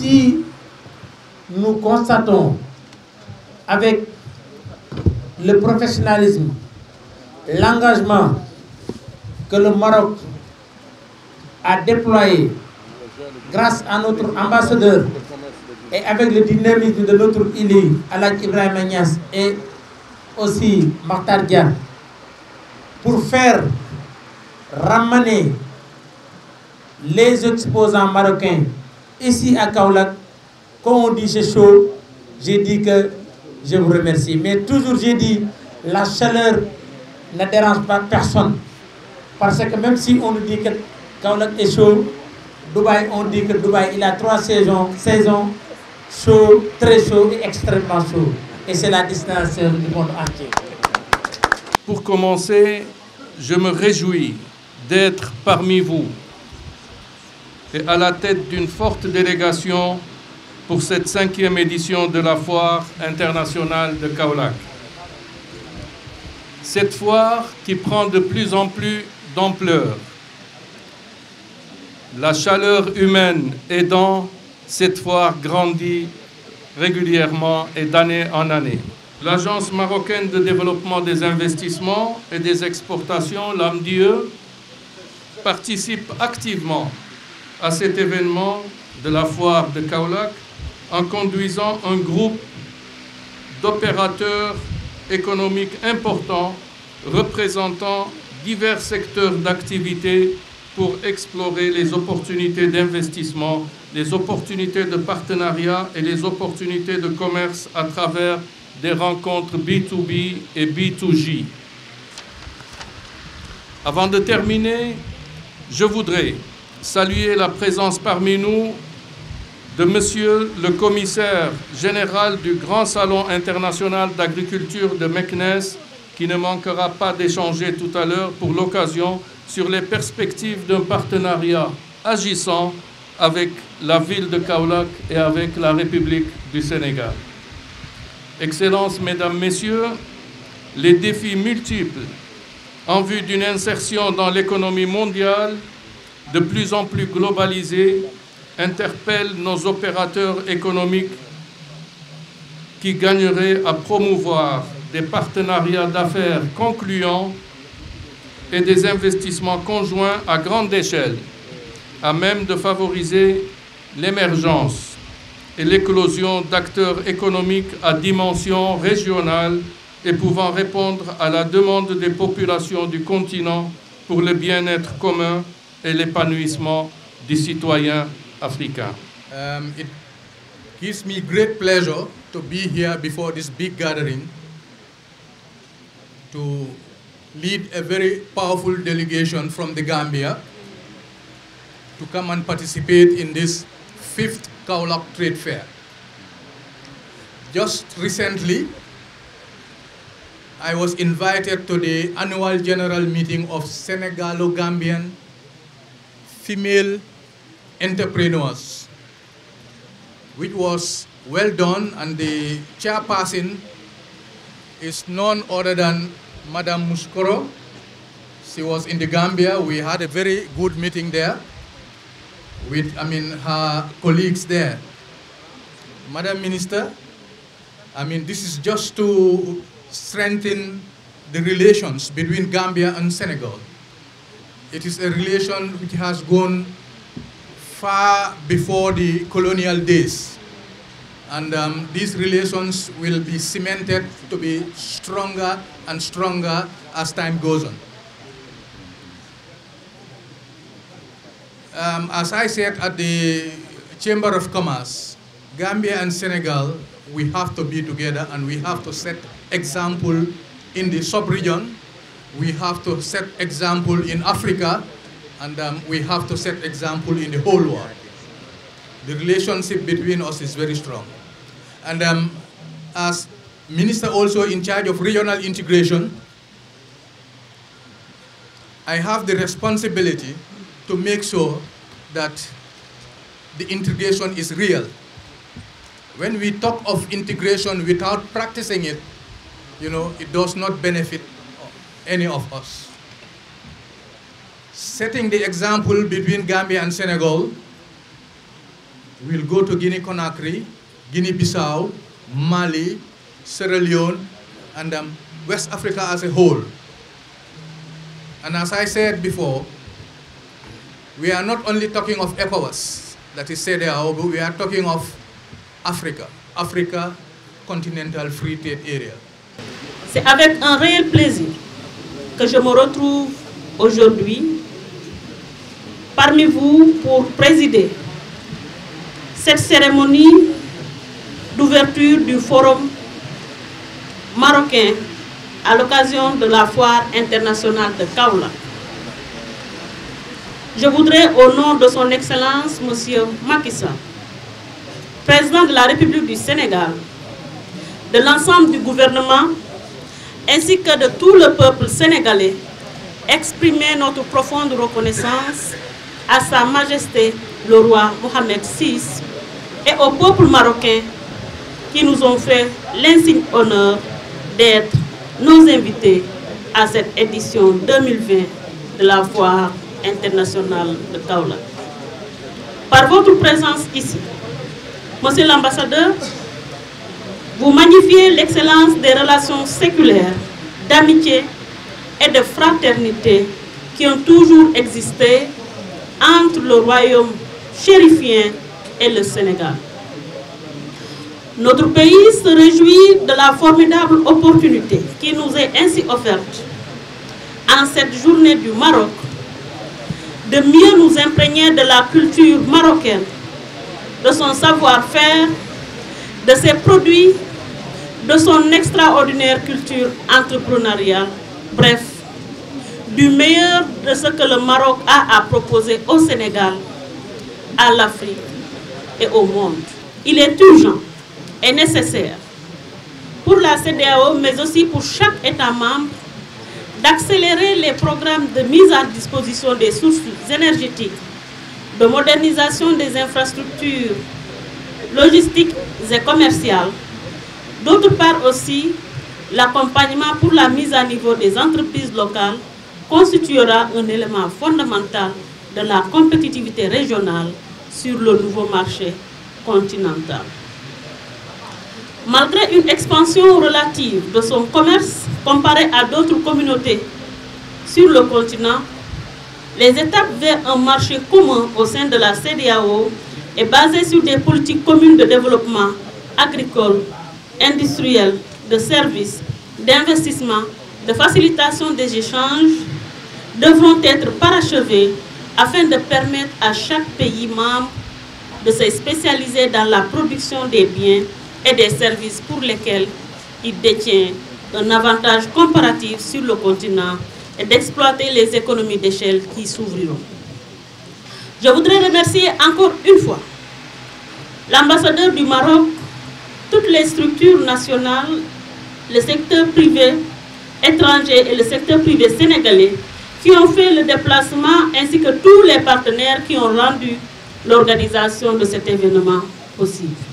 si nous constatons avec le professionnalisme, l'engagement que le Maroc a déployé grâce à notre ambassadeur et avec le dynamisme de notre île, Alak Ibrahim Agnès et aussi Martar pour faire ramener les exposants marocains ici à Kaolack, comme on dit c'est chaud, j'ai dit que je vous remercie. Mais toujours j'ai dit, la chaleur ne dérange pas personne. Parce que même si on nous dit que Kaolack est chaud, Dubaï, on dit que Dubaï, il a trois saisons, saisons chaud, très chaud et extrêmement chaud. Et c'est la destination du monde entier. Pour commencer, je me réjouis d'être parmi vous et à la tête d'une forte délégation pour cette cinquième édition de la foire internationale de Kaolack. Cette foire qui prend de plus en plus d'ampleur. La chaleur humaine aidant, cette foire grandit régulièrement et d'année en année. L'Agence marocaine de développement des investissements et des exportations, l'AMDIE, participe activement à cet événement de la foire de Kaolack en conduisant un groupe d'opérateurs économiques importants représentant divers secteurs d'activité pour explorer les opportunités d'investissement, les opportunités de partenariat et les opportunités de commerce à travers des rencontres B2B et B2J. Avant de terminer, je voudrais saluer la présence parmi nous de Monsieur le commissaire général du Grand Salon international d'agriculture de Meknes, qui ne manquera pas d'échanger tout à l'heure pour l'occasion sur les perspectives d'un partenariat agissant avec la ville de Kaolack et avec la République du Sénégal. Excellences, Mesdames, Messieurs, les défis multiples en vue d'une insertion dans l'économie mondiale de plus en plus globalisée interpellent nos opérateurs économiques qui gagneraient à promouvoir des partenariats d'affaires concluants et des investissements conjoints à grande échelle, à même de favoriser l'émergence et l'éclosion d'acteurs économiques à dimension régionale et pouvant répondre à la demande des populations du continent pour le bien-être commun et l'épanouissement des citoyens africains. Um, it gives me great pleasure to be here before this big gathering to lead a very powerful delegation from the Gambia to come and participate in this fifth Kaulak Trade Fair. Just recently, I was invited to the annual general meeting of Senegalo-Gambian female entrepreneurs, which was well done, and the chairperson is none other than Madame Muskoro. She was in the Gambia. We had a very good meeting there with, I mean, her colleagues there. Madam Minister, I mean, this is just to strengthen the relations between Gambia and Senegal. It is a relation which has gone far before the colonial days. And um, these relations will be cemented to be stronger and stronger as time goes on. Um, as I said at the Chamber of Commerce, Gambia and Senegal, we have to be together and we have to set example in the sub-region. We have to set example in Africa and um, we have to set example in the whole world. The relationship between us is very strong. And um, as minister also in charge of regional integration, I have the responsibility to make sure that the integration is real. When we talk of integration without practicing it, you know, it does not benefit any of us. Setting the example between Gambia and Senegal, we'll go to Guinea-Conakry, Guinea-Bissau, Mali, Sierra Leone, and um, West Africa as a whole. And as I said before, we are not only talking of ECOWAS, that is CEDEAO, but we are talking of Africa, Africa Continental Free Trade Area. C'est avec un réel plaisir que je me retrouve aujourd'hui parmi vous pour présider cette cérémonie d'ouverture du forum marocain à l'occasion de la foire internationale de Kaula. Je voudrais, au nom de son Excellence, M. Macky Sall, président de la République du Sénégal, de l'ensemble du gouvernement, ainsi que de tout le peuple sénégalais, exprimer notre profonde reconnaissance à Sa Majesté le roi Mohamed VI et au peuple marocain qui nous ont fait l'insigne honneur d'être nos invités à cette édition 2020 de la foire internationale de Kaula. Par votre présence ici, Monsieur l'ambassadeur, vous magnifiez l'excellence des relations séculaires, d'amitié et de fraternité qui ont toujours existé entre le royaume chérifien et le Sénégal. Notre pays se réjouit de la formidable opportunité qui nous est ainsi offerte en cette journée du Maroc de mieux nous imprégner de la culture marocaine, de son savoir-faire, de ses produits, de son extraordinaire culture entrepreneuriale, bref, du meilleur de ce que le Maroc a à proposer au Sénégal, à l'Afrique et au monde. Il est urgent est nécessaire pour la CDAO, mais aussi pour chaque État membre, d'accélérer les programmes de mise à disposition des sources énergétiques, de modernisation des infrastructures logistiques et commerciales. D'autre part aussi, l'accompagnement pour la mise à niveau des entreprises locales constituera un élément fondamental de la compétitivité régionale sur le nouveau marché continental. Malgré une expansion relative de son commerce comparé à d'autres communautés sur le continent, les étapes vers un marché commun au sein de la CDAO est basée sur des politiques communes de développement agricole, industriel, de services, d'investissement, de facilitation des échanges devront être parachevées afin de permettre à chaque pays membre de se spécialiser dans la production des biens et des services pour lesquels il détient un avantage comparatif sur le continent et d'exploiter les économies d'échelle qui s'ouvriront. Je voudrais remercier encore une fois l'ambassadeur du Maroc, toutes les structures nationales, le secteur privé étranger et le secteur privé sénégalais qui ont fait le déplacement ainsi que tous les partenaires qui ont rendu l'organisation de cet événement possible.